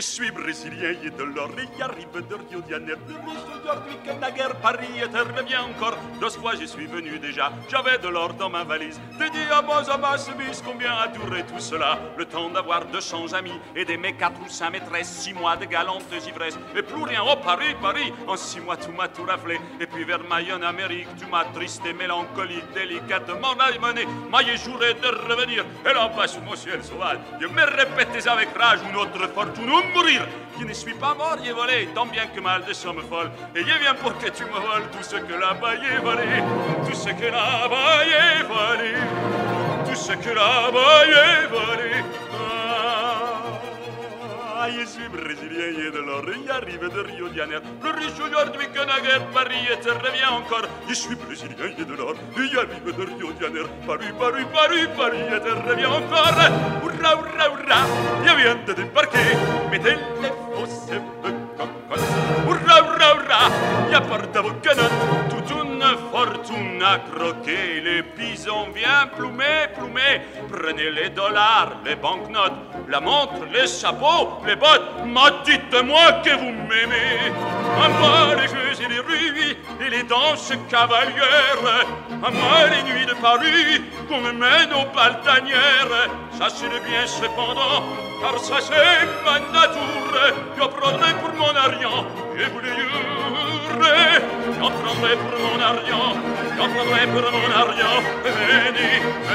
Je suis brésilien et de l'or et arrive de Rio de Janeiro. Aujourd'hui que naguère Paris était revenu encore. Deux fois j'y suis venu déjà, j'avais de l'or dans ma valise. Dédié à bas à chemise, combien a duré tout cela? Le temps d'avoir deux cents amis et d'aimer quatre ou cinq maîtresses. Six mois de galantes ivresses et plus rien. Oh Paris, Paris, en six mois tout m'a tout raflé. Et puis vers Mayenne, Amérique, tu m'as triste et mélancolique, délicatement mené. Maillé juré de revenir. Et là-bas sous mon ciel sauvage, je me répétais avec rage une autre fortune Je ne suis pas mort, j'ai volé, tant bien que mal de somme folle. Et je viens pour que tu me voles tout ce que là-bas j'ai volé, tout ce que là-bas j'ai volé, tout ce que là-bas j'ai volé. Ah, je suis brésilien et de l'or, il arrive de Rio de Janeiro. Le riche aujourd'hui que naguère Paris et te revient encore. Je suis brésilien et de l'or, il arrive de Rio de Janeiro. Paris, Paris, Paris, Paris et te revient encore. Je viens de débarquer. Mettez les fausses cocottes. Hurrah, hurrah, hurrah, y a pas d'avocat, toute une fortune à croquer. Les bisons viennent plumer, plumer. Prenez les dollars, les banknotes, la montre, les chapeaux, les bottes. Ma dites-moi que vous m'aimez. Et les et danses cavalières. À moi les nuits de Paris qu'on me mène aux baltanières. Sachez-le bien cependant, car ça c'est ma nature. Je prendrai pour mon argent, je vous le. J'en prendrai pour mon argent, j'en prendrai pour mon argent. Venez.